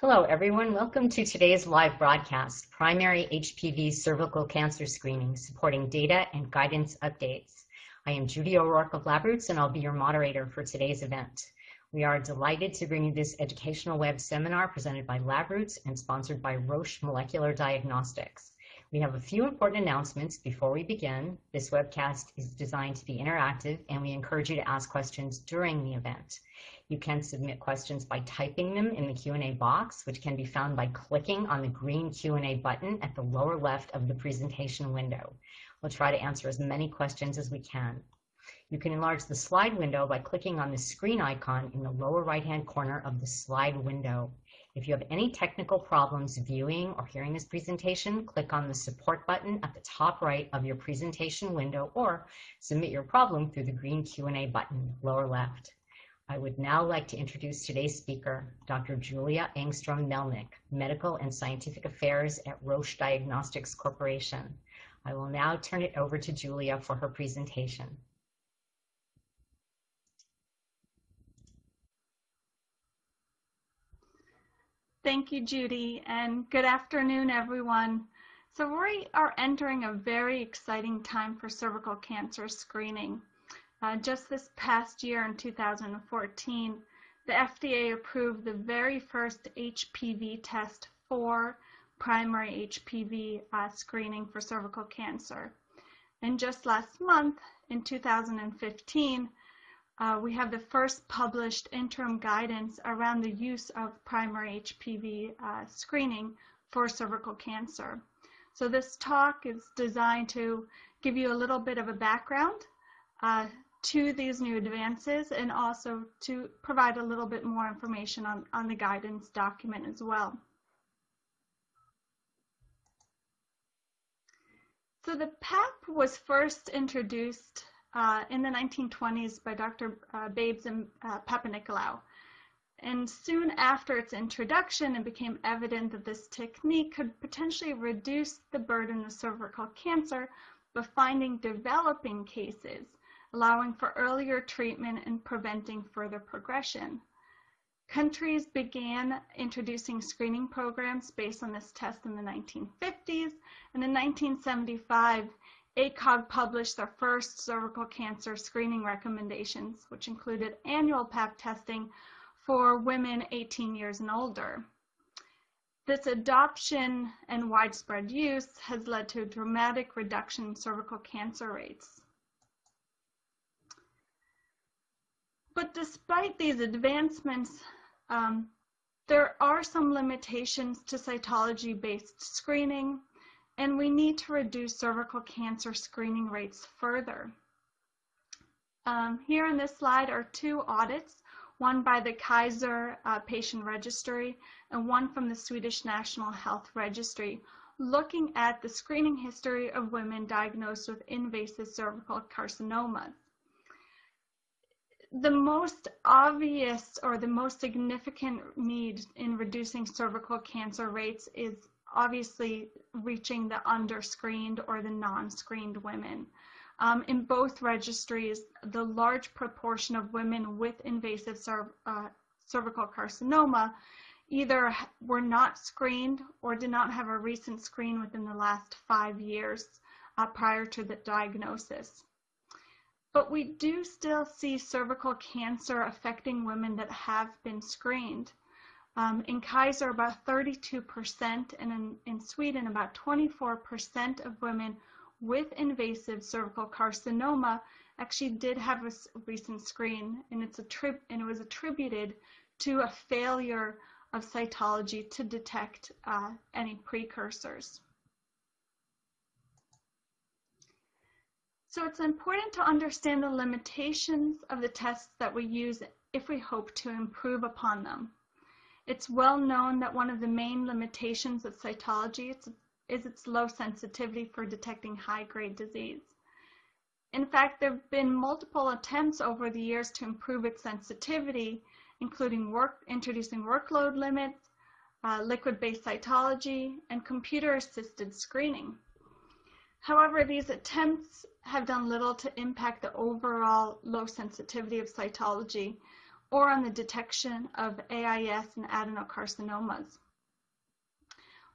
Hello, everyone. Welcome to today's live broadcast, Primary HPV Cervical Cancer Screening, supporting data and guidance updates. I am Judy O'Rourke of LabRoots, and I'll be your moderator for today's event. We are delighted to bring you this educational web seminar presented by LabRoots and sponsored by Roche Molecular Diagnostics. We have a few important announcements before we begin. This webcast is designed to be interactive and we encourage you to ask questions during the event. You can submit questions by typing them in the Q&A box, which can be found by clicking on the green Q&A button at the lower left of the presentation window. We'll try to answer as many questions as we can. You can enlarge the slide window by clicking on the screen icon in the lower right-hand corner of the slide window. If you have any technical problems viewing or hearing this presentation, click on the support button at the top right of your presentation window or submit your problem through the green Q&A button lower left. I would now like to introduce today's speaker, Dr. Julia Engstrom Melnyk, Medical and Scientific Affairs at Roche Diagnostics Corporation. I will now turn it over to Julia for her presentation. Thank you, Judy, and good afternoon, everyone. So we are entering a very exciting time for cervical cancer screening. Uh, just this past year in 2014, the FDA approved the very first HPV test for primary HPV uh, screening for cervical cancer. And just last month, in 2015, uh, we have the first published interim guidance around the use of primary HPV uh, screening for cervical cancer. So this talk is designed to give you a little bit of a background uh, to these new advances and also to provide a little bit more information on, on the guidance document as well. So the PAP was first introduced uh, in the 1920s by Dr. Uh, Babes and uh, Papanicolaou. And soon after its introduction, it became evident that this technique could potentially reduce the burden of cervical cancer by finding developing cases, allowing for earlier treatment and preventing further progression. Countries began introducing screening programs based on this test in the 1950s, and in 1975, ACOG published their first cervical cancer screening recommendations, which included annual pap testing for women 18 years and older. This adoption and widespread use has led to a dramatic reduction in cervical cancer rates. But despite these advancements, um, there are some limitations to cytology-based screening, and we need to reduce cervical cancer screening rates further. Um, here on this slide are two audits, one by the Kaiser uh, Patient Registry and one from the Swedish National Health Registry, looking at the screening history of women diagnosed with invasive cervical carcinomas. The most obvious or the most significant need in reducing cervical cancer rates is obviously reaching the under-screened or the non-screened women. Um, in both registries, the large proportion of women with invasive uh, cervical carcinoma either were not screened or did not have a recent screen within the last five years uh, prior to the diagnosis. But we do still see cervical cancer affecting women that have been screened. Um, in Kaiser, about 32%, and in, in Sweden, about 24% of women with invasive cervical carcinoma actually did have a recent screen, and, it's a and it was attributed to a failure of cytology to detect uh, any precursors. So it's important to understand the limitations of the tests that we use if we hope to improve upon them. It's well known that one of the main limitations of cytology is its low sensitivity for detecting high-grade disease. In fact, there have been multiple attempts over the years to improve its sensitivity, including work, introducing workload limits, uh, liquid-based cytology, and computer-assisted screening. However, these attempts have done little to impact the overall low sensitivity of cytology, or on the detection of AIS and adenocarcinomas.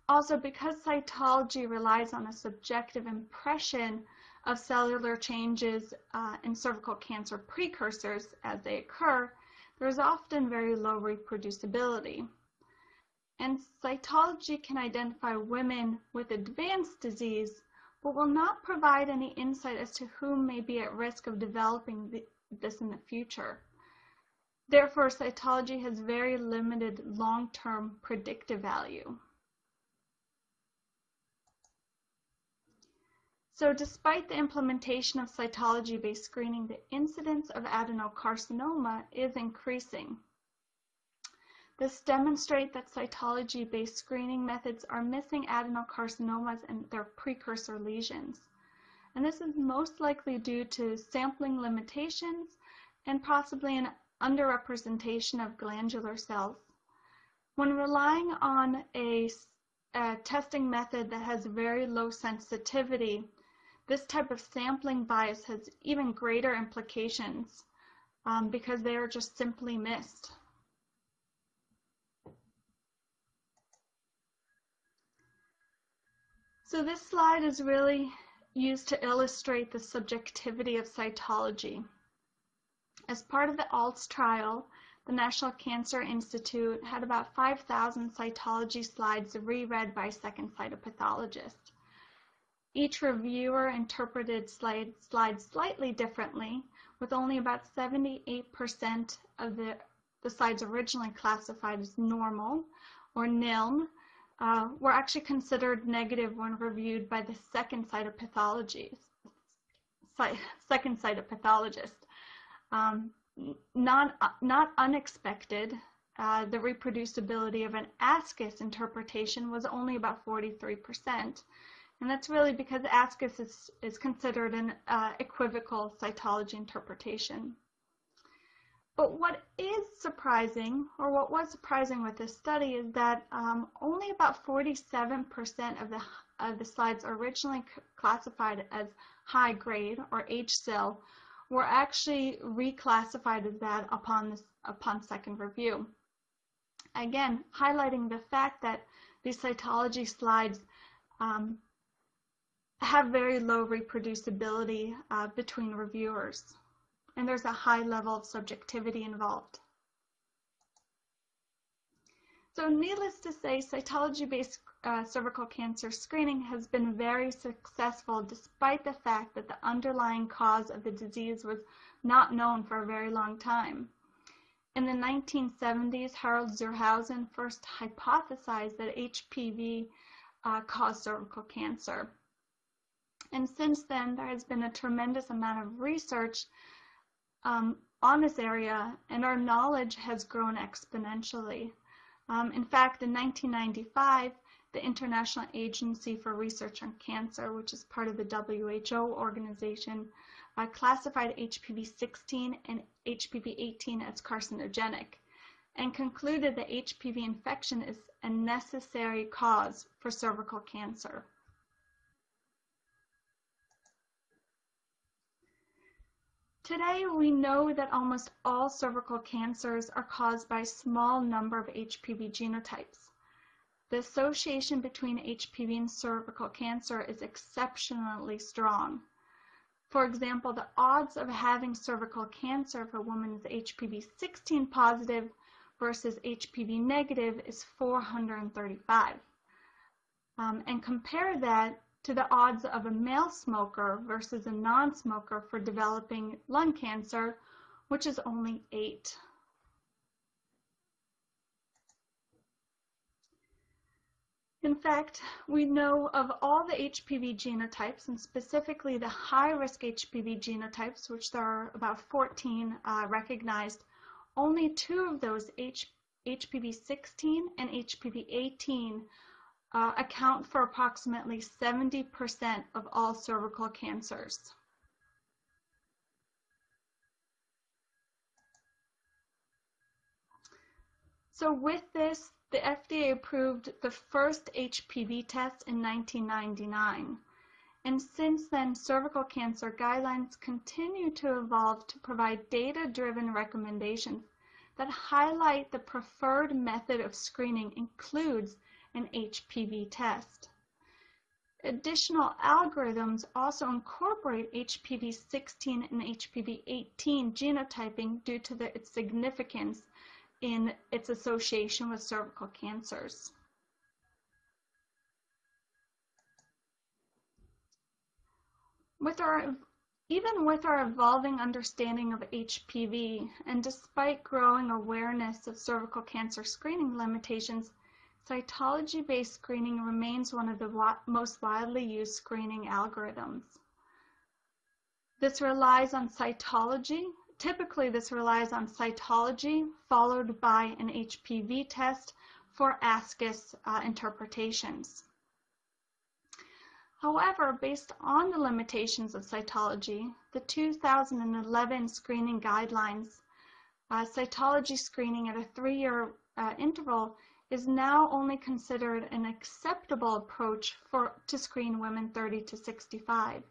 Also, because cytology relies on a subjective impression of cellular changes uh, in cervical cancer precursors as they occur, there is often very low reproducibility. And cytology can identify women with advanced disease, but will not provide any insight as to whom may be at risk of developing the, this in the future. Therefore, cytology has very limited long-term predictive value. So despite the implementation of cytology-based screening, the incidence of adenocarcinoma is increasing. This demonstrates that cytology-based screening methods are missing adenocarcinomas and their precursor lesions. And this is most likely due to sampling limitations and possibly an underrepresentation of glandular cells. When relying on a, a testing method that has very low sensitivity, this type of sampling bias has even greater implications um, because they are just simply missed. So this slide is really used to illustrate the subjectivity of cytology. As part of the ALTS trial, the National Cancer Institute had about 5,000 cytology slides reread by second cytopathologists. Each reviewer interpreted slide, slides slightly differently, with only about 78% of the, the slides originally classified as normal or nil uh, were actually considered negative when reviewed by the second cytopathologist. Second cytopathologist. Um, not, not unexpected, uh, the reproducibility of an ASCUS interpretation was only about 43%, and that's really because ASCUS is, is considered an uh, equivocal cytology interpretation. But what is surprising, or what was surprising with this study, is that um, only about 47% of the, of the slides originally classified as high grade, or HSIL, were actually reclassified as that upon, this, upon second review. Again, highlighting the fact that these cytology slides um, have very low reproducibility uh, between reviewers, and there's a high level of subjectivity involved. So needless to say, cytology-based uh, cervical cancer screening has been very successful despite the fact that the underlying cause of the disease was not known for a very long time. In the 1970s, Harald zur Hausen first hypothesized that HPV uh, caused cervical cancer. And since then, there has been a tremendous amount of research um, on this area, and our knowledge has grown exponentially. Um, in fact, in 1995, the International Agency for Research on Cancer, which is part of the WHO organization, uh, classified HPV-16 and HPV-18 as carcinogenic and concluded that HPV infection is a necessary cause for cervical cancer. Today, we know that almost all cervical cancers are caused by a small number of HPV genotypes. The association between HPV and cervical cancer is exceptionally strong. For example, the odds of having cervical cancer if a woman is HPV 16 positive versus HPV negative is 435. Um, and compare that to the odds of a male smoker versus a non-smoker for developing lung cancer, which is only 8. In fact, we know of all the HPV genotypes, and specifically the high-risk HPV genotypes, which there are about 14 uh, recognized, only two of those H HPV 16 and HPV 18 uh, account for approximately 70% of all cervical cancers. So with this, the FDA approved the first HPV test in 1999. And since then, cervical cancer guidelines continue to evolve to provide data-driven recommendations that highlight the preferred method of screening includes an HPV test. Additional algorithms also incorporate HPV 16 and HPV 18 genotyping due to the, its significance in its association with cervical cancers. With our, even with our evolving understanding of HPV and despite growing awareness of cervical cancer screening limitations, Cytology-based screening remains one of the most widely used screening algorithms. This relies on cytology. Typically, this relies on cytology followed by an HPV test for ASCUS uh, interpretations. However, based on the limitations of cytology, the 2011 screening guidelines, uh, cytology screening at a three-year uh, interval is now only considered an acceptable approach for, to screen women 30 to 65.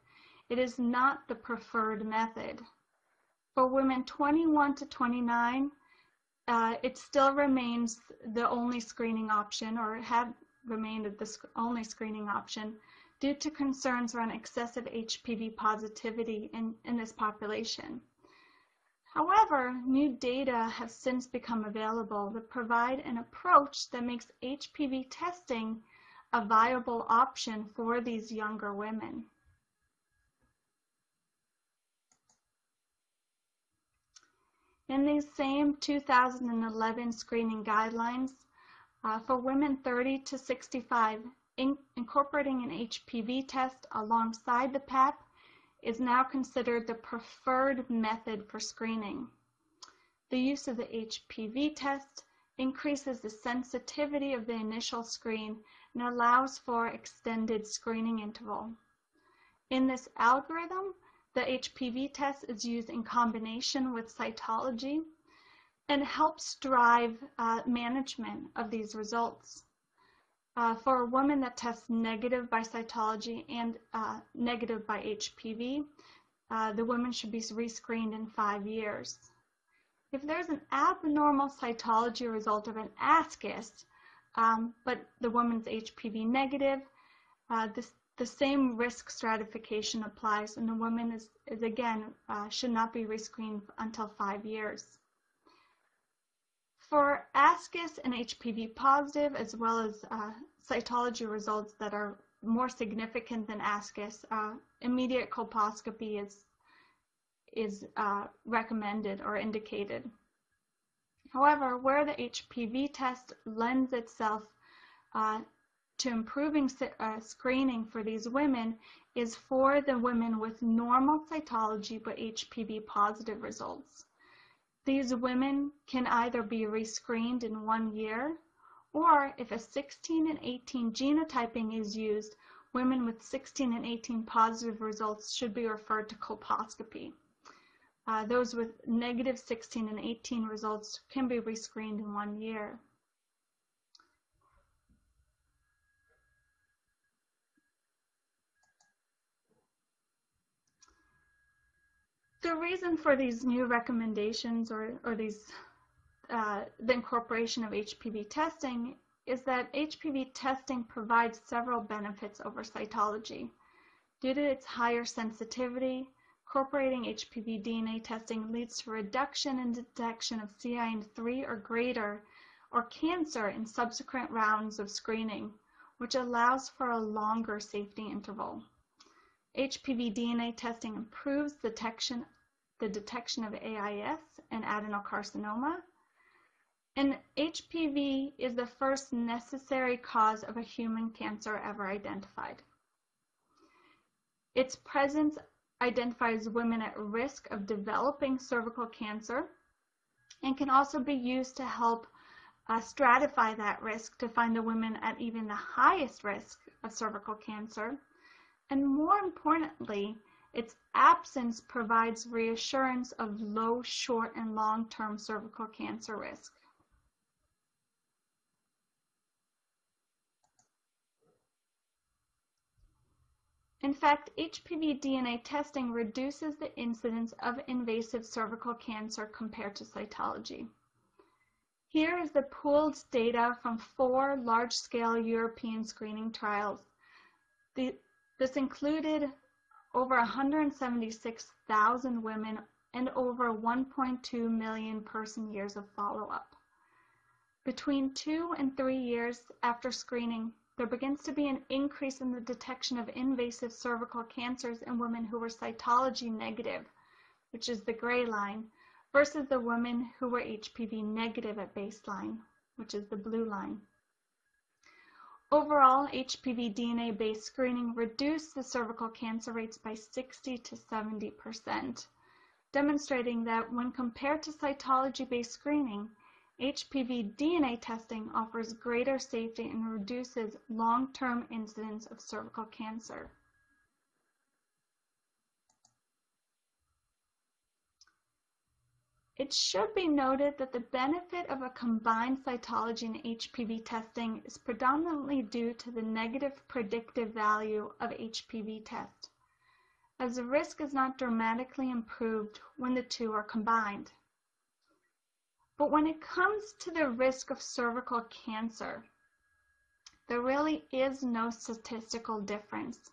It is not the preferred method. For women 21 to 29, uh, it still remains the only screening option or had remained the only screening option due to concerns around excessive HPV positivity in, in this population. However, new data have since become available that provide an approach that makes HPV testing a viable option for these younger women. In these same 2011 screening guidelines, uh, for women 30 to 65, in incorporating an HPV test alongside the PAP is now considered the preferred method for screening. The use of the HPV test increases the sensitivity of the initial screen and allows for extended screening interval. In this algorithm, the HPV test is used in combination with cytology and helps drive uh, management of these results. Uh, for a woman that tests negative by cytology and uh, negative by HPV, uh, the woman should be rescreened in five years. If there's an abnormal cytology result of an ASCUS, um, but the woman's HPV negative, uh, this, the same risk stratification applies, and the woman is, is again uh, should not be rescreened until five years. For ASCUS and HPV positive, as well as uh, cytology results that are more significant than ASCUS, uh, immediate colposcopy is, is uh, recommended or indicated. However, where the HPV test lends itself uh, to improving uh, screening for these women is for the women with normal cytology but HPV positive results. These women can either be rescreened in one year, or if a 16 and 18 genotyping is used, women with 16 and 18 positive results should be referred to colposcopy. Uh, those with negative 16 and 18 results can be rescreened in one year. The reason for these new recommendations or, or these uh, the incorporation of HPV testing is that HPV testing provides several benefits over cytology. Due to its higher sensitivity, incorporating HPV DNA testing leads to reduction in detection of CIN3 or greater or cancer in subsequent rounds of screening, which allows for a longer safety interval. HPV DNA testing improves detection, the detection of AIS and adenocarcinoma. And HPV is the first necessary cause of a human cancer ever identified. Its presence identifies women at risk of developing cervical cancer and can also be used to help uh, stratify that risk to find the women at even the highest risk of cervical cancer and more importantly, its absence provides reassurance of low, short, and long-term cervical cancer risk. In fact, HPV DNA testing reduces the incidence of invasive cervical cancer compared to cytology. Here is the pooled data from four large-scale European screening trials. The, this included over 176,000 women and over 1.2 million person years of follow-up. Between two and three years after screening, there begins to be an increase in the detection of invasive cervical cancers in women who were cytology negative, which is the gray line, versus the women who were HPV negative at baseline, which is the blue line. Overall, HPV DNA-based screening reduced the cervical cancer rates by 60 to 70%, demonstrating that when compared to cytology-based screening, HPV DNA testing offers greater safety and reduces long-term incidence of cervical cancer. It should be noted that the benefit of a combined cytology and HPV testing is predominantly due to the negative predictive value of HPV test, as the risk is not dramatically improved when the two are combined. But when it comes to the risk of cervical cancer, there really is no statistical difference.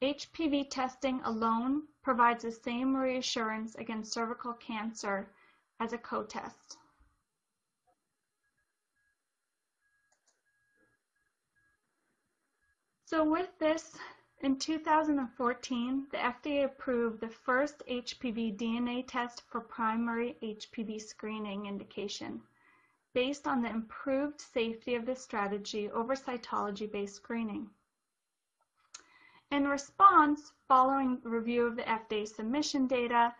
HPV testing alone provides the same reassurance against cervical cancer as a co-test. So with this, in 2014, the FDA approved the first HPV DNA test for primary HPV screening indication based on the improved safety of this strategy over cytology-based screening. In response, following review of the FDA submission data,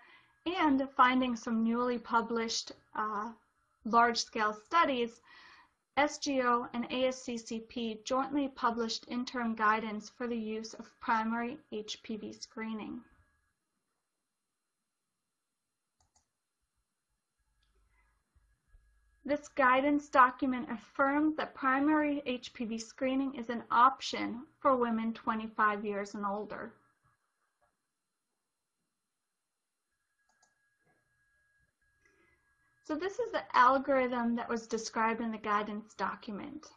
and finding some newly published uh, large-scale studies, SGO and ASCCP jointly published interim guidance for the use of primary HPV screening. This guidance document affirms that primary HPV screening is an option for women 25 years and older. So this is the algorithm that was described in the guidance document.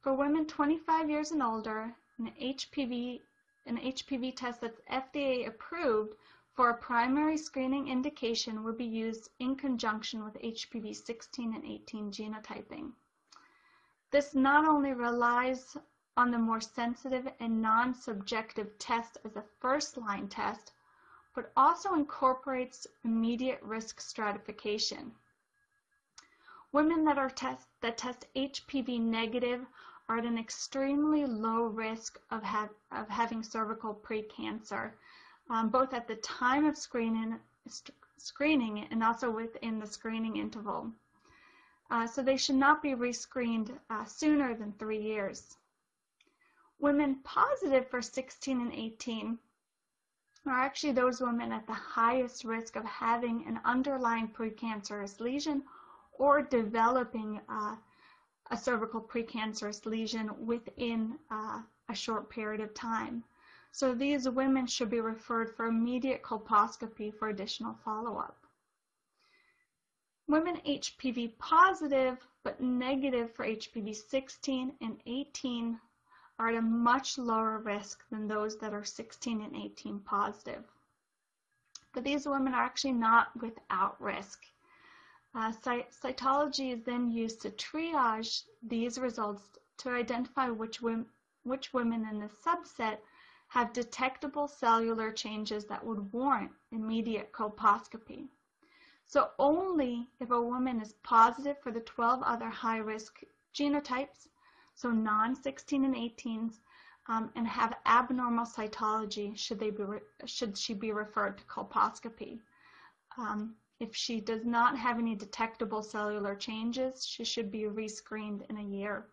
For women 25 years and older, an HPV, an HPV test that's FDA approved for a primary screening indication would be used in conjunction with HPV 16 and 18 genotyping. This not only relies on the more sensitive and non-subjective test as a first-line test, but also incorporates immediate risk stratification. Women that are test that test HPV negative are at an extremely low risk of, have, of having cervical precancer, um, both at the time of screening, screening and also within the screening interval. Uh, so they should not be rescreened uh, sooner than three years. Women positive for 16 and 18 are actually those women at the highest risk of having an underlying precancerous lesion or developing uh, a cervical precancerous lesion within uh, a short period of time. So these women should be referred for immediate colposcopy for additional follow-up. Women HPV positive but negative for HPV 16 and 18 are at a much lower risk than those that are 16 and 18 positive. But these women are actually not without risk. Uh, cytology is then used to triage these results to identify which, which women in the subset have detectable cellular changes that would warrant immediate colposcopy. So only if a woman is positive for the 12 other high-risk genotypes, so non-16 and 18s, um, and have abnormal cytology should, they be should she be referred to colposcopy. Um, if she does not have any detectable cellular changes, she should be rescreened in a year.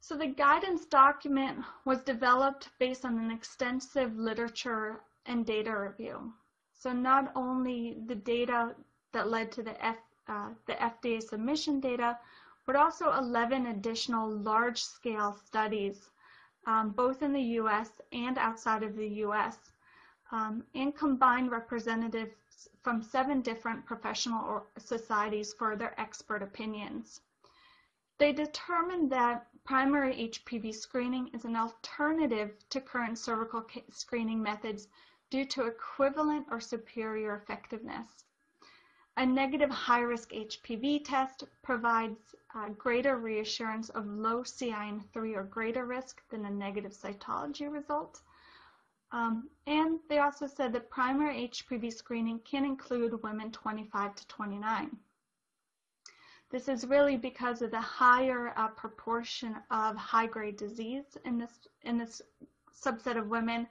So the guidance document was developed based on an extensive literature and data review. So not only the data that led to the, F, uh, the FDA submission data, but also 11 additional large-scale studies um, both in the US and outside of the US, um, and combined representatives from seven different professional societies for their expert opinions. They determined that primary HPV screening is an alternative to current cervical screening methods due to equivalent or superior effectiveness. A negative high-risk HPV test provides uh, greater reassurance of low CIN3 or greater risk than a negative cytology result. Um, and they also said that primary HPV screening can include women 25 to 29. This is really because of the higher uh, proportion of high-grade disease in this, in this subset of women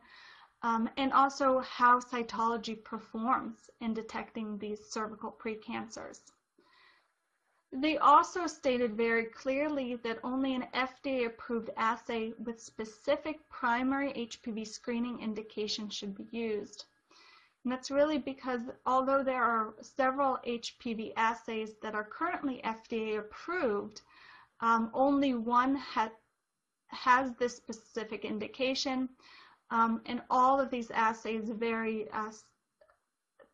um, and also how cytology performs in detecting these cervical precancers. They also stated very clearly that only an FDA-approved assay with specific primary HPV screening indication should be used. And that's really because although there are several HPV assays that are currently FDA approved, um, only one ha has this specific indication, um, and all of these assays vary, uh,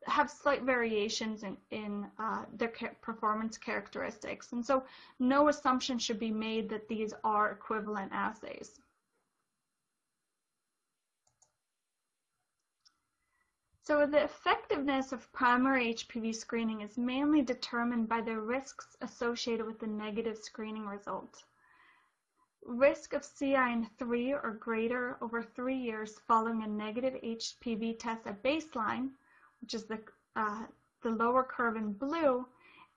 have slight variations in, in uh, their performance characteristics. And so no assumption should be made that these are equivalent assays. So the effectiveness of primary HPV screening is mainly determined by the risks associated with the negative screening result risk of CIN3 or greater over three years following a negative HPV test at baseline, which is the, uh, the lower curve in blue,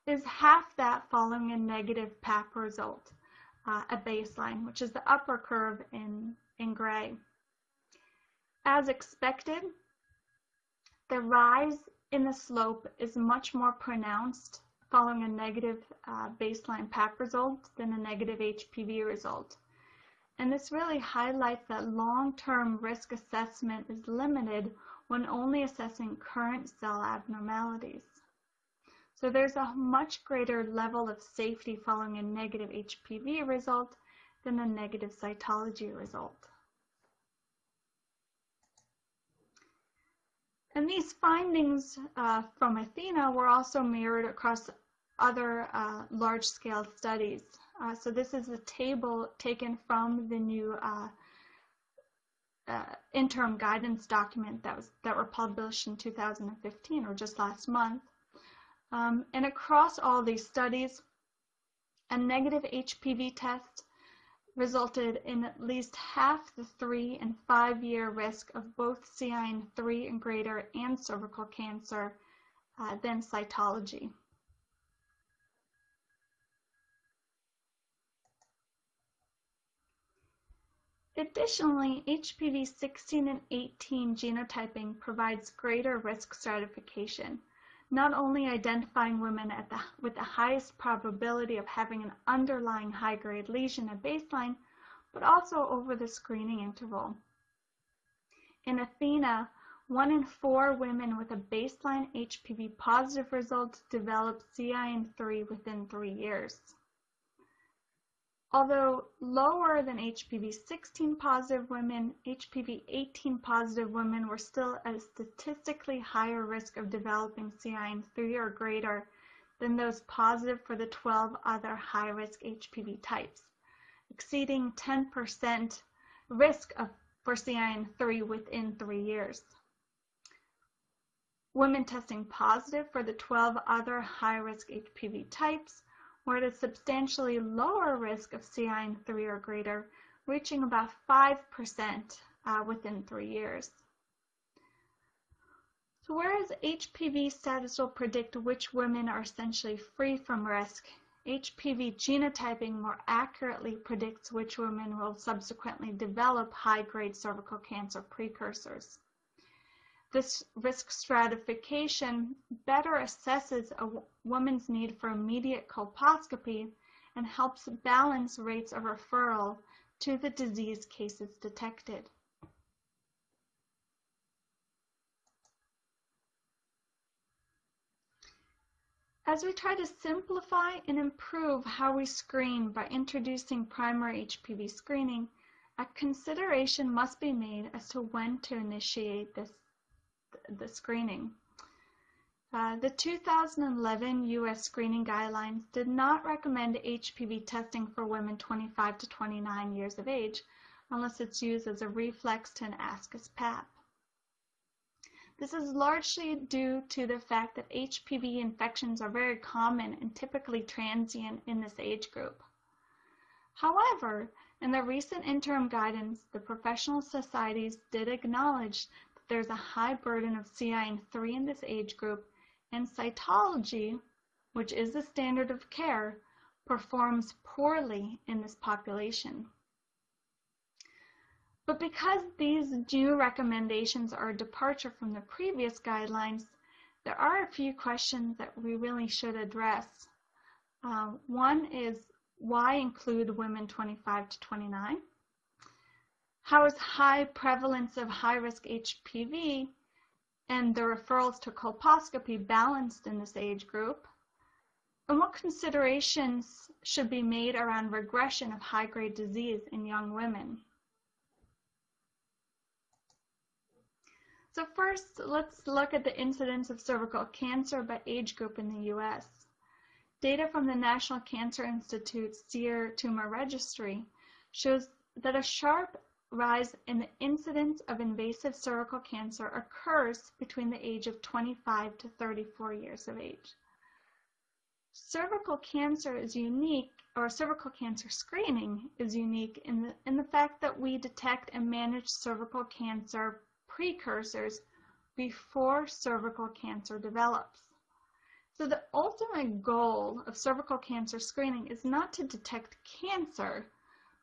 is half that following a negative PAP result uh, at baseline, which is the upper curve in, in gray. As expected, the rise in the slope is much more pronounced following a negative uh, baseline PAP result than a negative HPV result. And this really highlights that long-term risk assessment is limited when only assessing current cell abnormalities. So there's a much greater level of safety following a negative HPV result than a negative cytology result. And these findings uh, from Athena were also mirrored across other uh, large-scale studies. Uh, so this is a table taken from the new uh, uh interim guidance document that was that were published in 2015 or just last month. Um, and across all these studies, a negative HPV test resulted in at least half the three and five year risk of both CIN3 and greater and cervical cancer uh, than cytology. Additionally, HPV 16 and 18 genotyping provides greater risk stratification not only identifying women the, with the highest probability of having an underlying high-grade lesion at baseline, but also over the screening interval. In Athena, one in four women with a baseline HPV positive result developed CIN3 within three years. Although lower than HPV 16 positive women, HPV 18 positive women were still at a statistically higher risk of developing CIN3 or greater than those positive for the 12 other high-risk HPV types, exceeding 10% risk of, for CIN3 within three years. Women testing positive for the 12 other high-risk HPV types were at a substantially lower risk of CIN3 or greater, reaching about 5% uh, within three years. So whereas HPV status will predict which women are essentially free from risk, HPV genotyping more accurately predicts which women will subsequently develop high-grade cervical cancer precursors. This risk stratification better assesses a woman's need for immediate colposcopy and helps balance rates of referral to the disease cases detected. As we try to simplify and improve how we screen by introducing primary HPV screening, a consideration must be made as to when to initiate this the screening. Uh, the 2011 U.S. screening guidelines did not recommend HPV testing for women 25 to 29 years of age unless it's used as a reflex to an ASCUS PAP. This is largely due to the fact that HPV infections are very common and typically transient in this age group. However, in the recent interim guidance, the professional societies did acknowledge there's a high burden of CIN3 in this age group and cytology, which is the standard of care, performs poorly in this population. But because these new recommendations are a departure from the previous guidelines, there are a few questions that we really should address. Uh, one is why include women 25 to 29? How is high prevalence of high-risk HPV and the referrals to colposcopy balanced in this age group? And what considerations should be made around regression of high-grade disease in young women? So first, let's look at the incidence of cervical cancer by age group in the U.S. Data from the National Cancer Institute SEER Tumor Registry shows that a sharp rise in the incidence of invasive cervical cancer occurs between the age of 25 to 34 years of age. Cervical cancer is unique, or cervical cancer screening is unique in the, in the fact that we detect and manage cervical cancer precursors before cervical cancer develops. So the ultimate goal of cervical cancer screening is not to detect cancer,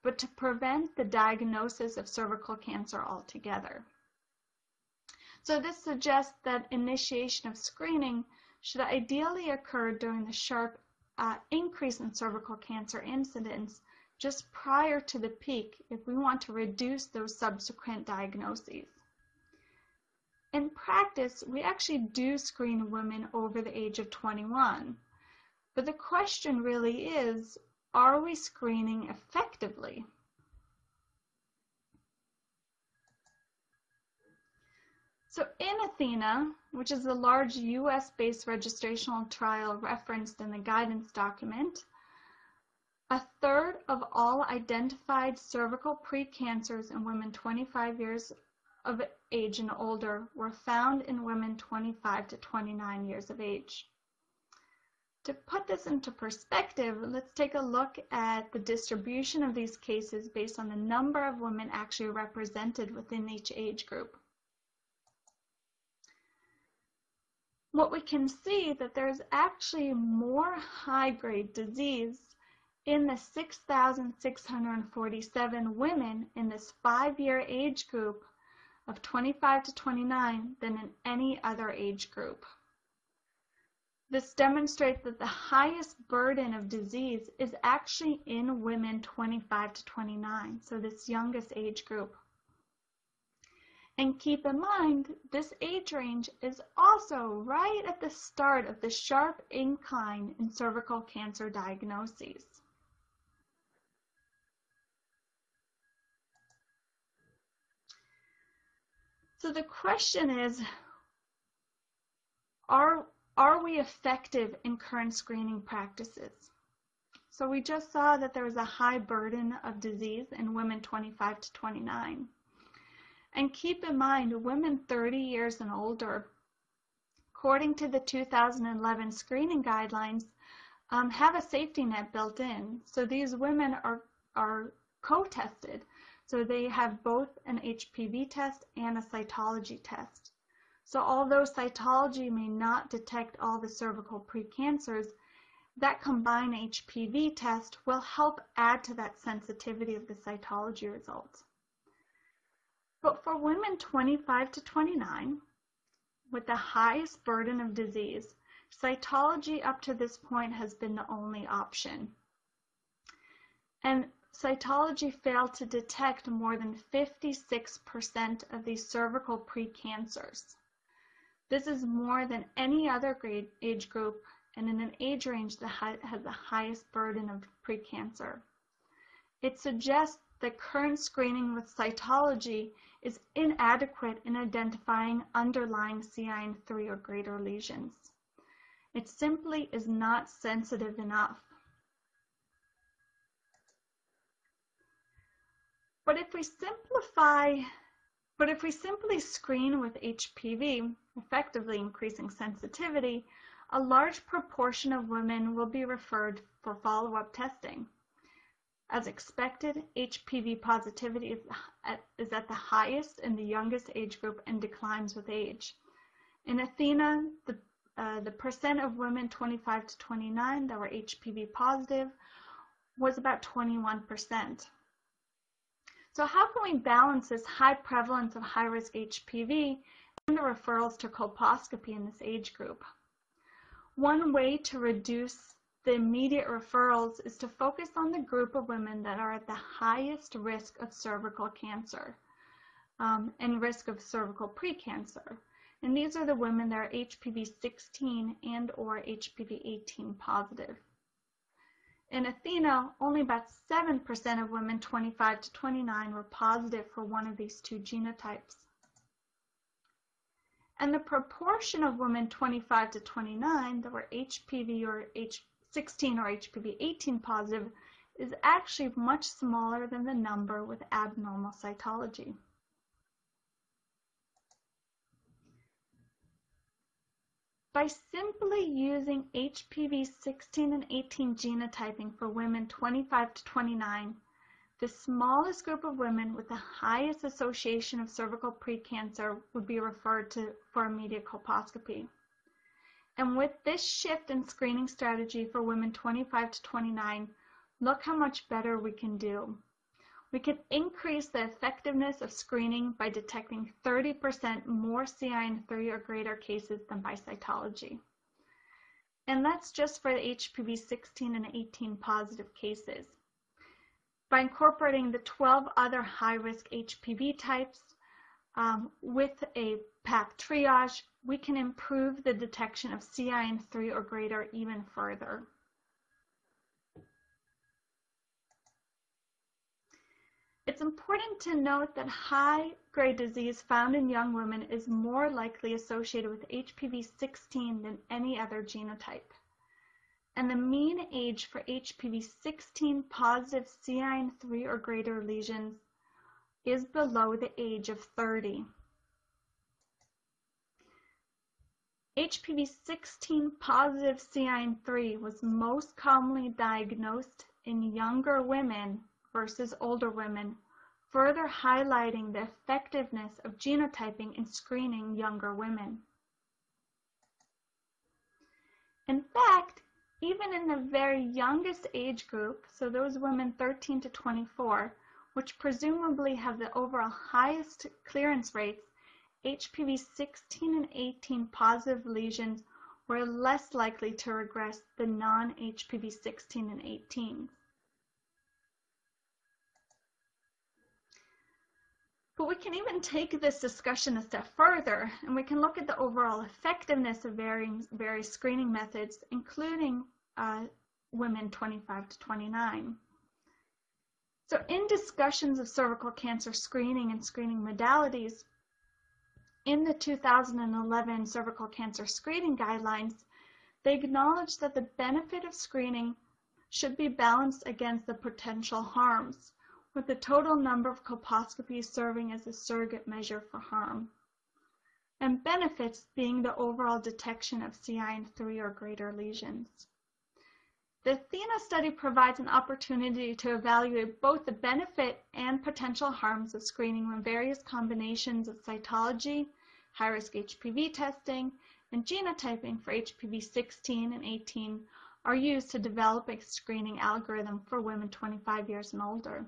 but to prevent the diagnosis of cervical cancer altogether. So this suggests that initiation of screening should ideally occur during the sharp uh, increase in cervical cancer incidence just prior to the peak if we want to reduce those subsequent diagnoses. In practice, we actually do screen women over the age of 21. But the question really is, are we screening effectively? So in Athena, which is a large US-based registrational trial referenced in the guidance document, a third of all identified cervical precancers in women 25 years of age and older were found in women 25 to 29 years of age. To put this into perspective, let's take a look at the distribution of these cases based on the number of women actually represented within each age group. What we can see that there's actually more high-grade disease in the 6,647 women in this five-year age group of 25 to 29 than in any other age group. This demonstrates that the highest burden of disease is actually in women 25 to 29, so this youngest age group. And keep in mind, this age range is also right at the start of the sharp incline in cervical cancer diagnoses. So the question is, are, are we effective in current screening practices? So we just saw that there was a high burden of disease in women 25 to 29. And keep in mind, women 30 years and older, according to the 2011 screening guidelines, um, have a safety net built in. So these women are, are co-tested. So they have both an HPV test and a cytology test. So although cytology may not detect all the cervical precancers, that combined HPV test will help add to that sensitivity of the cytology results. But for women 25 to 29, with the highest burden of disease, cytology up to this point has been the only option. And cytology failed to detect more than 56% of these cervical precancers. This is more than any other grade, age group and in an age range that has the highest burden of precancer. It suggests that current screening with cytology is inadequate in identifying underlying CIN3 or greater lesions. It simply is not sensitive enough. But if we simplify, but if we simply screen with HPV, effectively increasing sensitivity, a large proportion of women will be referred for follow-up testing. As expected, HPV positivity is at, is at the highest in the youngest age group and declines with age. In Athena, the, uh, the percent of women 25 to 29 that were HPV positive was about 21%. So how can we balance this high prevalence of high-risk HPV and the referrals to colposcopy in this age group? One way to reduce the immediate referrals is to focus on the group of women that are at the highest risk of cervical cancer um, and risk of cervical precancer. And these are the women that are HPV 16 and or HPV 18 positive. In Athena, only about 7% of women 25 to 29 were positive for one of these two genotypes. And the proportion of women 25 to 29 that were HPV or H16 or HPV 18 positive is actually much smaller than the number with abnormal cytology. By simply using HPV 16 and 18 genotyping for women 25 to 29, the smallest group of women with the highest association of cervical precancer would be referred to for immediate colposcopy. And with this shift in screening strategy for women 25 to 29, look how much better we can do. We can increase the effectiveness of screening by detecting 30% more CIN3 or greater cases than by cytology. And that's just for the HPV 16 and 18 positive cases. By incorporating the 12 other high-risk HPV types um, with a PAP triage, we can improve the detection of CIN3 or greater even further. It's important to note that high-grade disease found in young women is more likely associated with HPV 16 than any other genotype. And the mean age for HPV 16 positive CIN3 or greater lesions is below the age of 30. HPV 16 positive CIN3 was most commonly diagnosed in younger women versus older women, further highlighting the effectiveness of genotyping in screening younger women. In fact, even in the very youngest age group, so those women 13 to 24, which presumably have the overall highest clearance rates, HPV 16 and 18 positive lesions were less likely to regress than non-HPV 16 and 18. But we can even take this discussion a step further, and we can look at the overall effectiveness of varying, various screening methods, including uh, women 25 to 29. So in discussions of cervical cancer screening and screening modalities, in the 2011 cervical cancer screening guidelines, they acknowledge that the benefit of screening should be balanced against the potential harms with the total number of colposcopies serving as a surrogate measure for harm, and benefits being the overall detection of CIN3 or greater lesions. The Athena study provides an opportunity to evaluate both the benefit and potential harms of screening when various combinations of cytology, high-risk HPV testing, and genotyping for HPV 16 and 18 are used to develop a screening algorithm for women 25 years and older.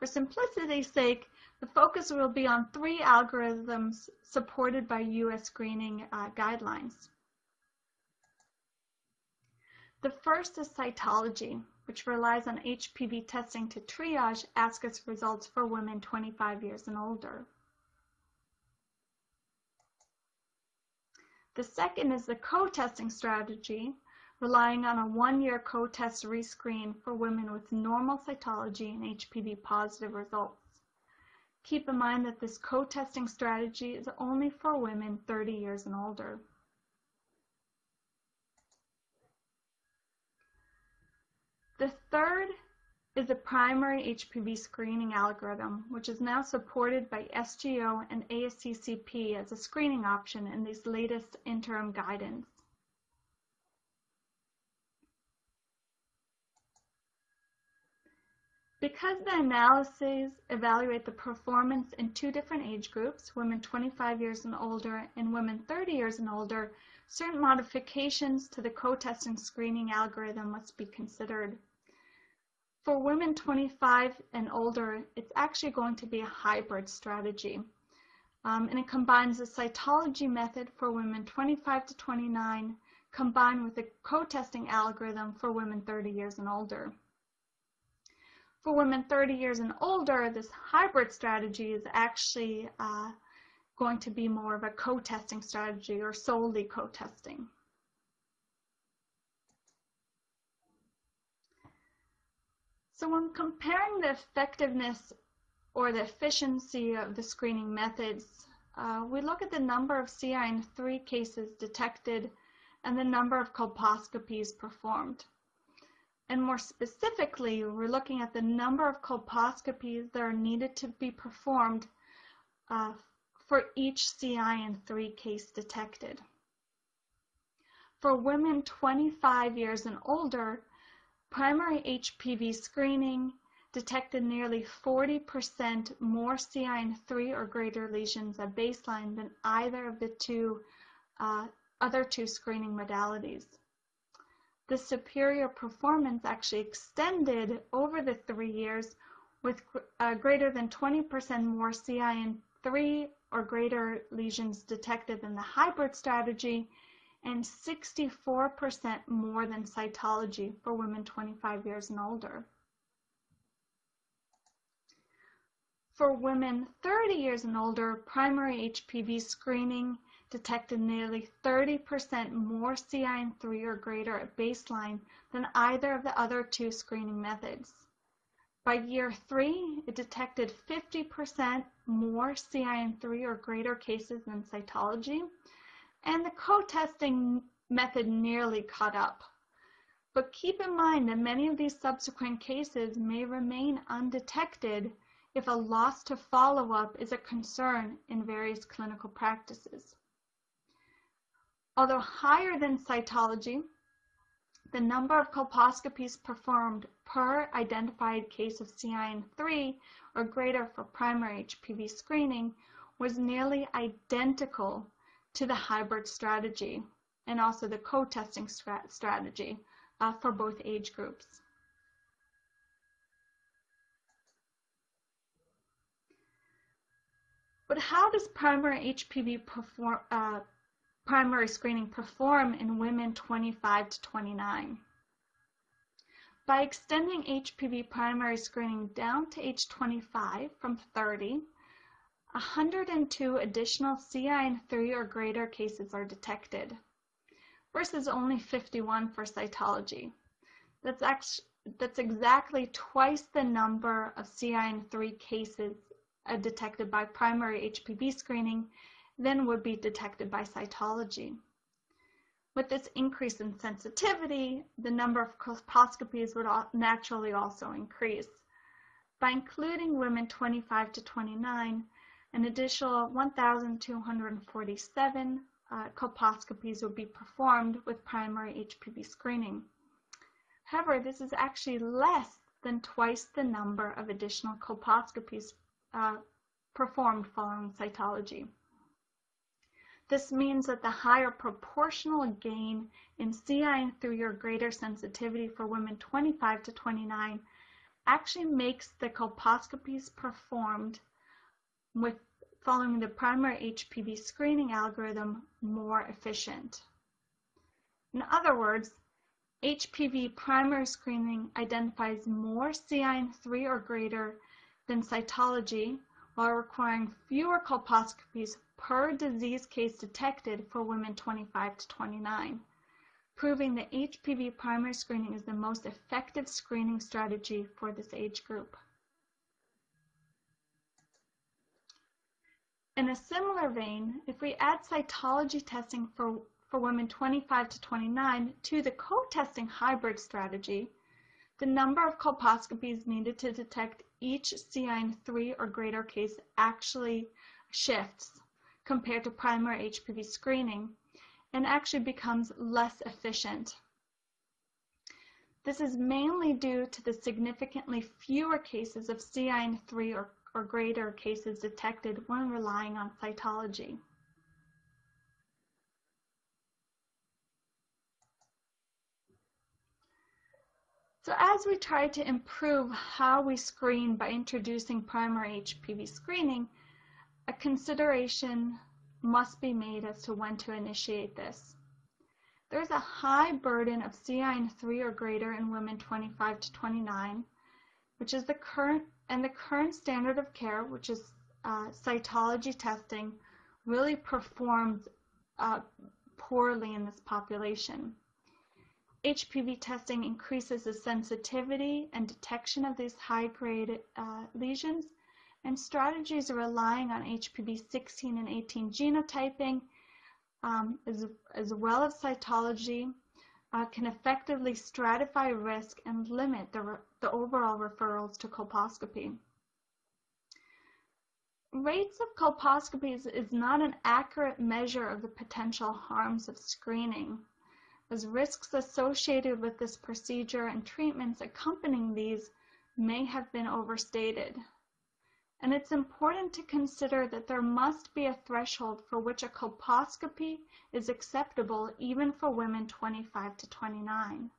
For simplicity's sake, the focus will be on three algorithms supported by U.S. screening uh, guidelines. The first is cytology, which relies on HPV testing to triage ASCUS results for women 25 years and older. The second is the co-testing strategy, relying on a one-year co-test rescreen for women with normal cytology and HPV positive results. Keep in mind that this co-testing strategy is only for women 30 years and older. The third is a primary HPV screening algorithm, which is now supported by SGO and ASCCP as a screening option in these latest interim guidance. Because the analyses evaluate the performance in two different age groups, women 25 years and older and women 30 years and older, certain modifications to the co-testing screening algorithm must be considered. For women 25 and older, it's actually going to be a hybrid strategy. Um, and it combines the cytology method for women 25 to 29 combined with the co-testing algorithm for women 30 years and older. For women 30 years and older, this hybrid strategy is actually uh, going to be more of a co-testing strategy or solely co-testing. So when comparing the effectiveness or the efficiency of the screening methods, uh, we look at the number of CIN3 cases detected and the number of colposcopies performed. And more specifically, we're looking at the number of colposcopies that are needed to be performed uh, for each CI CIN3 case detected. For women 25 years and older, primary HPV screening detected nearly 40% more CI CIN3 or greater lesions at baseline than either of the two uh, other two screening modalities the superior performance actually extended over the three years with uh, greater than 20% more CIN3 or greater lesions detected in the hybrid strategy and 64% more than cytology for women 25 years and older. For women 30 years and older, primary HPV screening detected nearly 30% more CIN3 or greater at baseline than either of the other two screening methods. By year three, it detected 50% more CIN3 or greater cases than cytology, and the co-testing method nearly caught up. But keep in mind that many of these subsequent cases may remain undetected if a loss to follow-up is a concern in various clinical practices. Although higher than cytology, the number of colposcopies performed per identified case of CIN3 or greater for primary HPV screening was nearly identical to the hybrid strategy and also the co-testing strategy uh, for both age groups. But how does primary HPV perform, uh, primary screening perform in women 25 to 29. By extending HPV primary screening down to age 25 from 30, 102 additional CIN3 or greater cases are detected, versus only 51 for cytology. That's, actually, that's exactly twice the number of CIN3 cases uh, detected by primary HPV screening then would be detected by cytology. With this increase in sensitivity, the number of colposcopies would naturally also increase. By including women 25 to 29, an additional 1,247 uh, colposcopies would be performed with primary HPV screening. However, this is actually less than twice the number of additional colposcopies uh, performed following cytology. This means that the higher proportional gain in CIN3 or greater sensitivity for women 25 to 29 actually makes the colposcopies performed with following the primary HPV screening algorithm more efficient. In other words, HPV primary screening identifies more CIN3 or greater than cytology while requiring fewer colposcopies per disease case detected for women 25 to 29. proving that HPV primary screening is the most effective screening strategy for this age group. In a similar vein, if we add cytology testing for, for women 25 to 29 to the co-testing hybrid strategy, the number of colposcopies needed to detect each CIN3 or greater case actually shifts compared to primary HPV screening and actually becomes less efficient. This is mainly due to the significantly fewer cases of CIN3 or, or greater cases detected when relying on cytology. So as we try to improve how we screen by introducing primary HPV screening, a consideration must be made as to when to initiate this. There's a high burden of CIN3 or greater in women 25 to 29, which is the current, and the current standard of care, which is uh, cytology testing, really performs uh, poorly in this population. HPV testing increases the sensitivity and detection of these high-grade uh, lesions and strategies relying on HPV 16 and 18 genotyping, um, as, as well as cytology, uh, can effectively stratify risk and limit the, the overall referrals to colposcopy. Rates of colposcopies is not an accurate measure of the potential harms of screening, as risks associated with this procedure and treatments accompanying these may have been overstated and it's important to consider that there must be a threshold for which a colposcopy is acceptable even for women 25 to 29.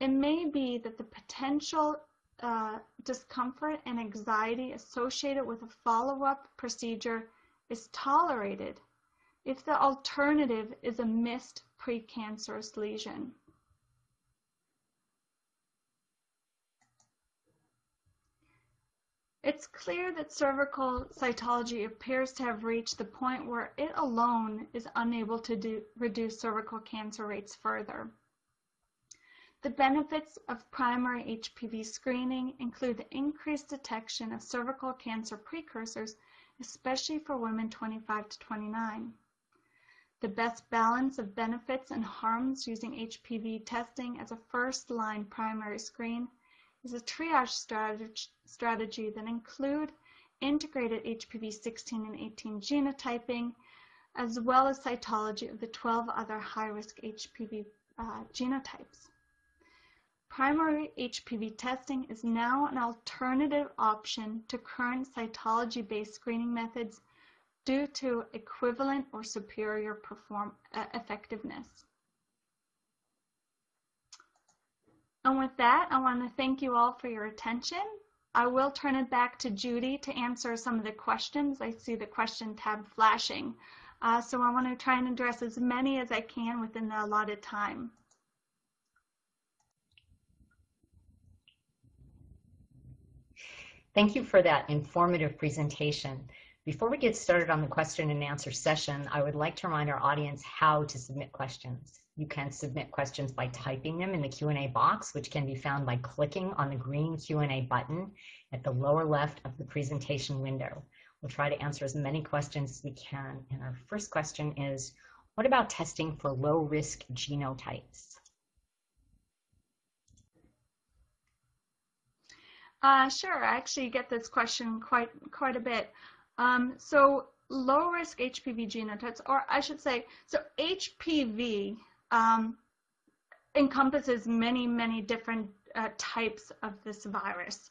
It may be that the potential uh, discomfort and anxiety associated with a follow-up procedure is tolerated if the alternative is a missed precancerous lesion. It's clear that cervical cytology appears to have reached the point where it alone is unable to do, reduce cervical cancer rates further. The benefits of primary HPV screening include the increased detection of cervical cancer precursors, especially for women 25 to 29. The best balance of benefits and harms using HPV testing as a first-line primary screen is a triage strategy, that include integrated HPV 16 and 18 genotyping, as well as cytology of the 12 other high-risk HPV uh, genotypes. Primary HPV testing is now an alternative option to current cytology-based screening methods due to equivalent or superior perform, uh, effectiveness. And with that, I want to thank you all for your attention. I will turn it back to Judy to answer some of the questions. I see the question tab flashing. Uh, so I want to try and address as many as I can within the allotted time. Thank you for that informative presentation. Before we get started on the question and answer session, I would like to remind our audience how to submit questions. You can submit questions by typing them in the Q&A box, which can be found by clicking on the green Q&A button at the lower left of the presentation window. We'll try to answer as many questions as we can. And our first question is, what about testing for low-risk genotypes? Uh, sure, I actually get this question quite quite a bit. Um, so low risk HPV genotypes, or I should say, so HPV um, encompasses many, many different uh, types of this virus.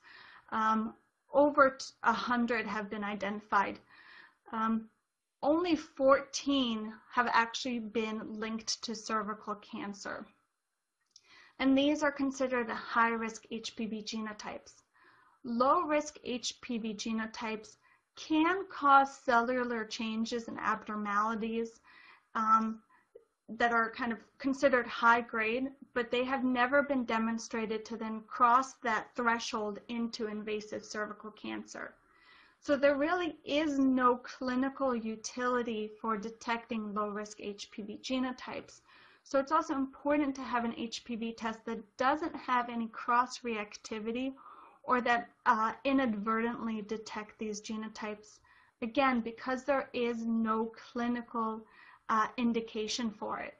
Um, over hundred have been identified. Um, only 14 have actually been linked to cervical cancer. And these are considered high-risk HPV genotypes. Low-risk HPV genotypes can cause cellular changes and abnormalities. Um, that are kind of considered high grade, but they have never been demonstrated to then cross that threshold into invasive cervical cancer. So there really is no clinical utility for detecting low-risk HPV genotypes. So it's also important to have an HPV test that doesn't have any cross-reactivity or that uh, inadvertently detect these genotypes. Again, because there is no clinical uh, indication for it.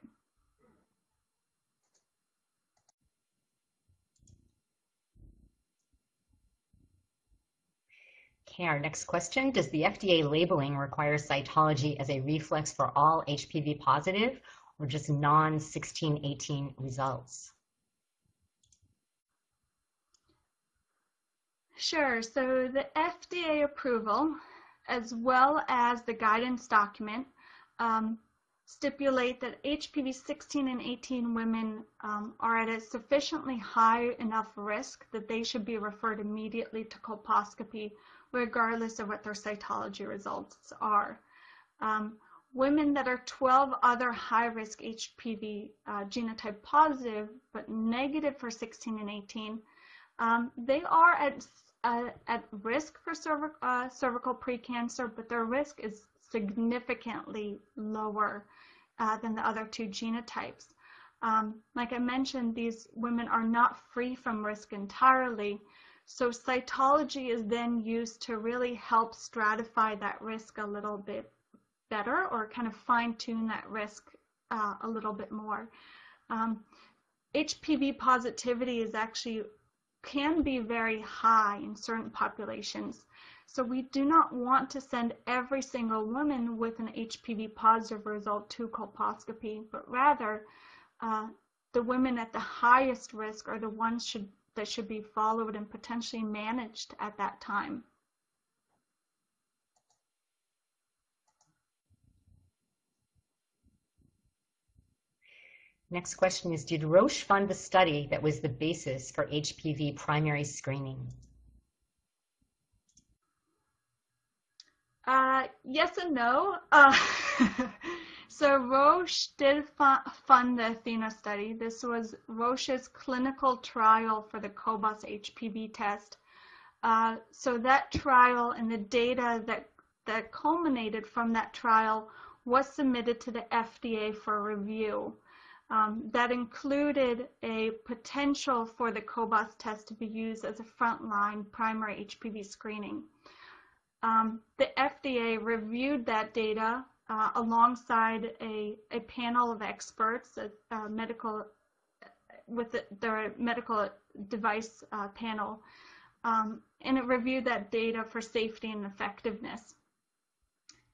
Okay, our next question. Does the FDA labeling require cytology as a reflex for all HPV positive or just non-1618 results? Sure. So the FDA approval, as well as the guidance document, um, stipulate that HPV 16 and 18 women um, are at a sufficiently high enough risk that they should be referred immediately to colposcopy, regardless of what their cytology results are. Um, women that are 12 other high-risk HPV uh, genotype positive but negative for 16 and 18, um, they are at uh, at risk for cervic uh, cervical precancer, but their risk is significantly lower uh, than the other two genotypes. Um, like I mentioned, these women are not free from risk entirely, so cytology is then used to really help stratify that risk a little bit better or kind of fine tune that risk uh, a little bit more. Um, HPV positivity is actually can be very high in certain populations. So we do not want to send every single woman with an HPV positive result to colposcopy, but rather uh, the women at the highest risk are the ones should, that should be followed and potentially managed at that time. Next question is, did Roche fund the study that was the basis for HPV primary screening? Uh, yes and no. Uh, so Roche did fund the Athena study. This was Roche's clinical trial for the cobas HPV test. Uh, so that trial and the data that, that culminated from that trial was submitted to the FDA for review. Um, that included a potential for the cobas test to be used as a frontline primary HPV screening. Um, the FDA reviewed that data uh, alongside a, a panel of experts, a, a medical, with the, their medical device uh, panel, um, and it reviewed that data for safety and effectiveness.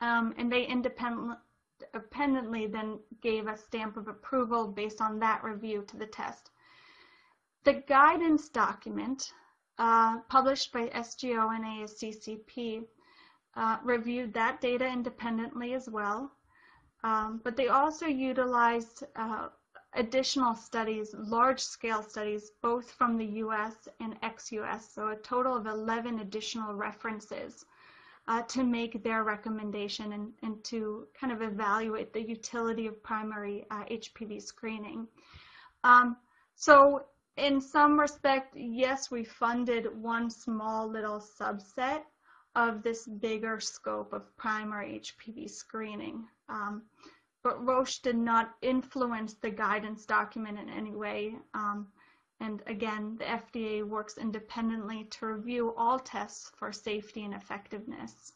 Um, and they independently independently then gave a stamp of approval based on that review to the test. The guidance document uh, published by SGO and ASCCP uh, reviewed that data independently as well, um, but they also utilized uh, additional studies, large-scale studies, both from the US and ex-US, so a total of 11 additional references uh, to make their recommendation and, and to kind of evaluate the utility of primary uh, HPV screening. Um, so in some respect, yes, we funded one small little subset of this bigger scope of primary HPV screening. Um, but Roche did not influence the guidance document in any way. Um, and again, the FDA works independently to review all tests for safety and effectiveness.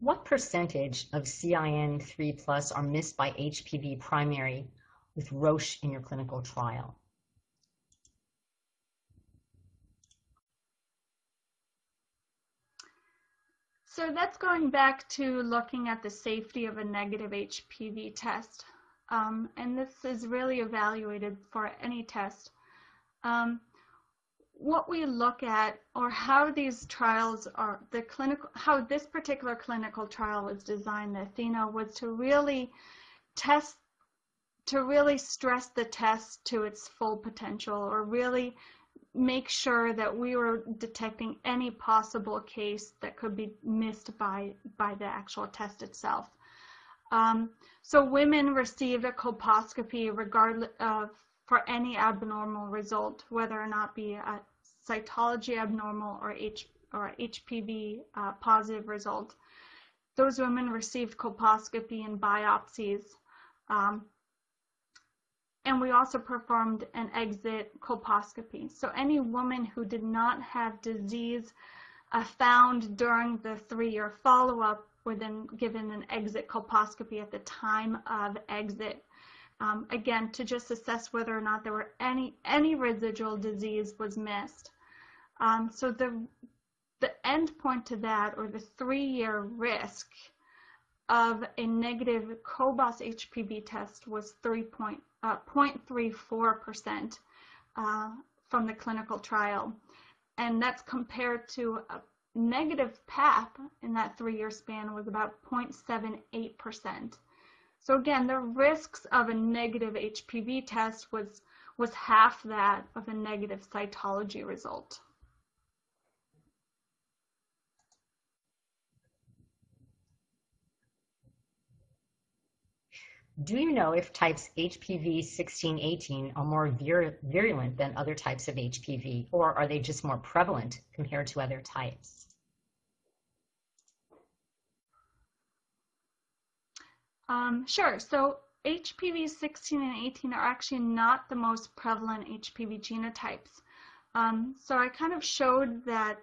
What percentage of CIN3 plus are missed by HPV primary with Roche in your clinical trial? So that's going back to looking at the safety of a negative HPV test. Um, and this is really evaluated for any test. Um, what we look at or how these trials are, the clinical, how this particular clinical trial was designed, the Athena, was to really test, to really stress the test to its full potential or really make sure that we were detecting any possible case that could be missed by, by the actual test itself. Um, so women received a colposcopy regardless of for any abnormal result, whether or not be a cytology abnormal or H, or HPV uh, positive result. Those women received colposcopy and biopsies. Um, and we also performed an exit colposcopy. So any woman who did not have disease uh, found during the three-year follow-up were then given an exit colposcopy at the time of exit. Um, again, to just assess whether or not there were any, any residual disease was missed. Um, so the, the end point to that, or the three-year risk of a negative cobas HPV test was 3.34% uh, uh, from the clinical trial. And that's compared to a negative PAP in that three-year span was about 0.78%. So again, the risks of a negative HPV test was, was half that of a negative cytology result. Do you know if types HPV 16 18 are more vir virulent than other types of HPV, or are they just more prevalent compared to other types? Um, sure. So HPV 16 and 18 are actually not the most prevalent HPV genotypes. Um, so I kind of showed that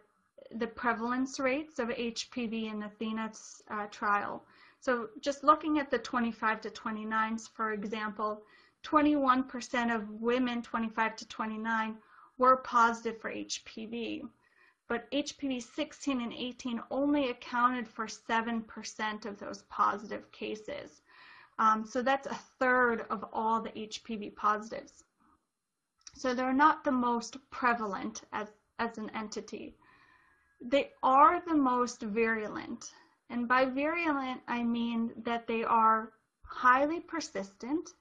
the prevalence rates of HPV in Athena's uh, trial. So just looking at the 25 to 29s, for example, 21% of women 25 to 29 were positive for HPV, but HPV 16 and 18 only accounted for 7% of those positive cases. Um, so that's a third of all the HPV positives. So they're not the most prevalent as, as an entity. They are the most virulent. And by virulent, I mean that they are highly persistent,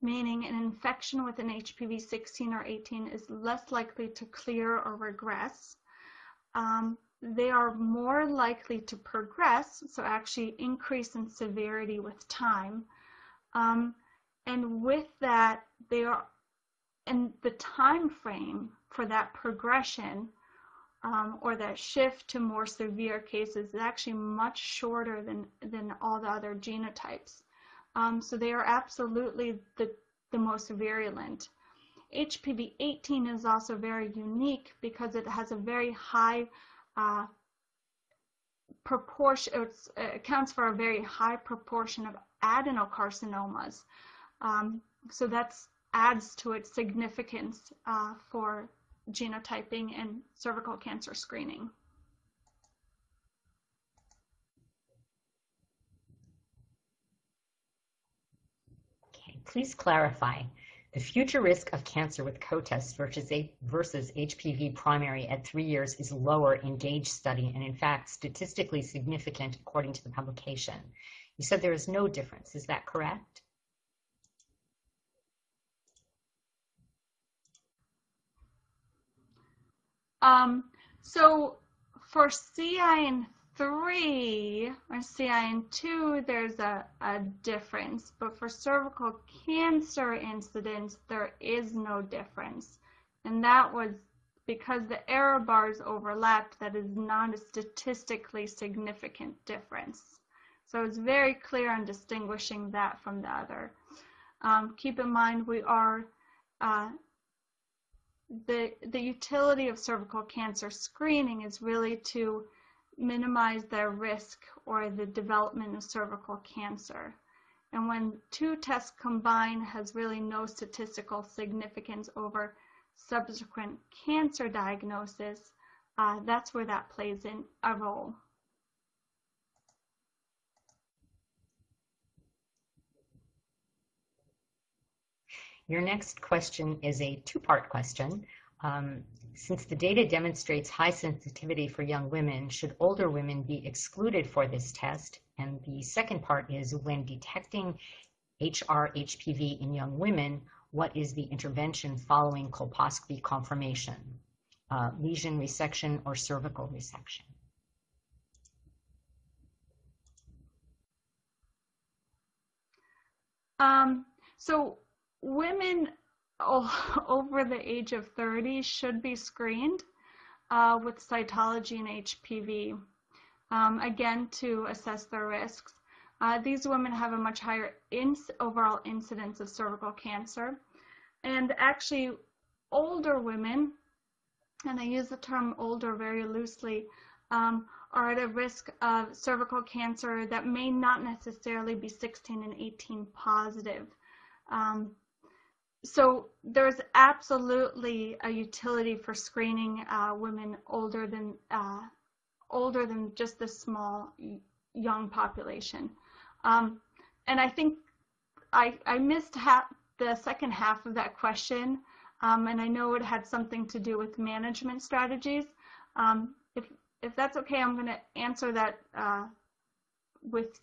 meaning an infection with an HPV 16 or 18 is less likely to clear or regress. Um, they are more likely to progress, so actually increase in severity with time. Um, and with that, they are, and the time frame for that progression um, or that shift to more severe cases is actually much shorter than, than all the other genotypes. Um, so they are absolutely the, the most virulent. HPV 18 is also very unique because it has a very high uh, proportion, it accounts for a very high proportion of adenocarcinomas. Um, so that adds to its significance uh, for genotyping and cervical cancer screening. Okay, please clarify. The future risk of cancer with co-test versus, a versus HPV primary at three years is lower in GAGE study and in fact statistically significant according to the publication. You said there is no difference, is that correct? Um, so for CIN 3 or CIN 2, there's a, a difference, but for cervical cancer incidence, there is no difference. And that was because the error bars overlapped, that is not a statistically significant difference. So it's very clear on distinguishing that from the other. Um, keep in mind we are uh, the, the utility of cervical cancer screening is really to minimize their risk or the development of cervical cancer. And when two tests combine has really no statistical significance over subsequent cancer diagnosis, uh, that's where that plays in a role. Your next question is a two-part question. Um, since the data demonstrates high sensitivity for young women, should older women be excluded for this test? And the second part is when detecting HR-HPV in young women, what is the intervention following colposcopy confirmation? Uh, lesion resection or cervical resection? Um, so women over the age of 30 should be screened. uh, with cytology and HPV, um, again to assess their risks. Uh, these women have a much higher inc overall incidence of cervical cancer. And actually, older women, and I use the term older very loosely, um, are at a risk of cervical cancer that may not necessarily be 16 and 18 positive. Um, so there's absolutely a utility for screening uh, women older than uh, older than just the small young population. Um, and I think I, I missed the second half of that question, um, and I know it had something to do with management strategies. Um, if, if that's okay, I'm going to answer that uh, with,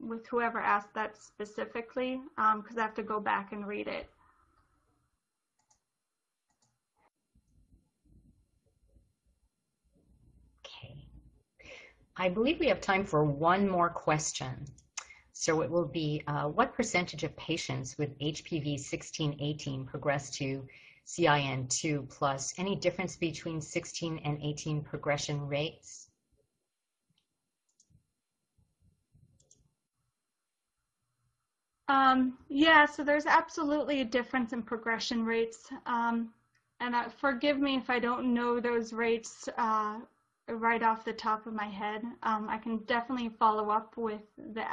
with whoever asked that specifically, because um, I have to go back and read it. I believe we have time for one more question. So it will be, uh, what percentage of patients with HPV 16-18 progress to CIN2 plus? Any difference between 16 and 18 progression rates? Um, yeah, so there's absolutely a difference in progression rates. Um, and uh, forgive me if I don't know those rates uh, right off the top of my head. Um, I can definitely follow up with the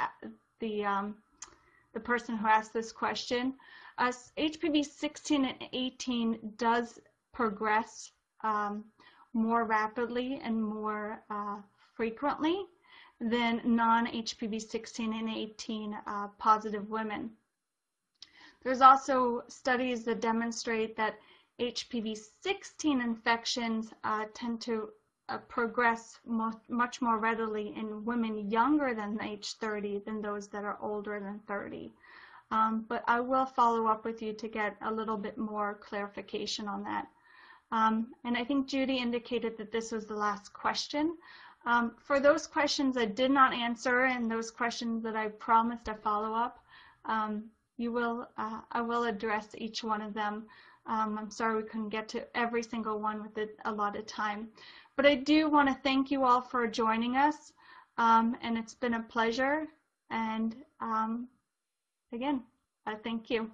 the um, the person who asked this question. Uh, HPV 16 and 18 does progress um, more rapidly and more uh, frequently than non-HPV 16 and 18 uh, positive women. There's also studies that demonstrate that HPV 16 infections uh, tend to uh, progress much more readily in women younger than age 30 than those that are older than 30. Um, but I will follow up with you to get a little bit more clarification on that. Um, and I think Judy indicated that this was the last question. Um, for those questions I did not answer and those questions that I promised a follow-up, um, you will, uh, I will address each one of them. Um, I'm sorry we couldn't get to every single one with a lot of time. But I do want to thank you all for joining us, um, and it's been a pleasure. And um, again, uh, thank you.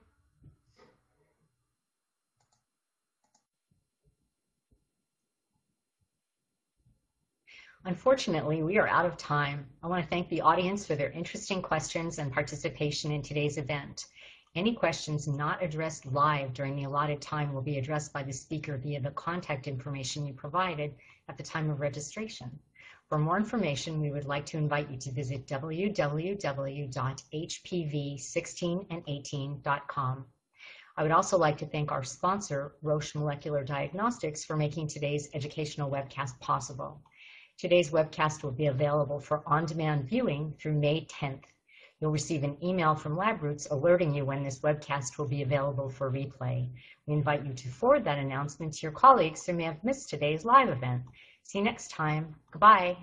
Unfortunately, we are out of time. I want to thank the audience for their interesting questions and participation in today's event. Any questions not addressed live during the allotted time will be addressed by the speaker via the contact information you provided at the time of registration. For more information, we would like to invite you to visit www.hpv16and18.com. I would also like to thank our sponsor, Roche Molecular Diagnostics, for making today's educational webcast possible. Today's webcast will be available for on-demand viewing through May 10th. You'll receive an email from LabRoots alerting you when this webcast will be available for replay. We invite you to forward that announcement to your colleagues who may have missed today's live event. See you next time. Goodbye.